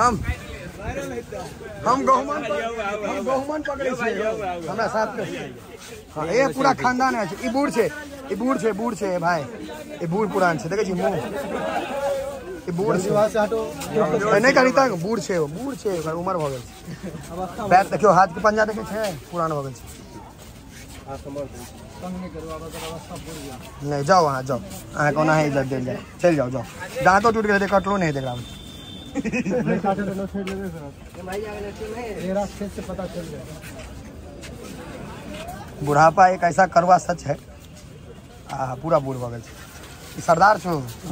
हम हम गहुमन हम गहुमन पकड़े हमरा साथ में हाँ ये पूरा खानदान है ई बूढ़ छै ई बूढ़ छै बूढ़ छै भाई। ई बूढ़ पुरान छै देखे छी मुँह। ई बूढ़ छै ए, नहीं करी तक बूढ़ छै बूढ़ छै ओकर उम्र भऽ गेल छै। पैर देखियो हाथ के पंजा देखे छै पुरान भऽ गेल छै। नहीं जाओ वहाँ जाओ। अहाँ कोना है इज़्ज़त देल जाए। चल जाओ जाओ। दांतो टूट गए कटलो नहीं देख रहा बुढ़ापा एक ऐसा करवा सच है। पूरा बोल भऽ गेल सरदार छौ।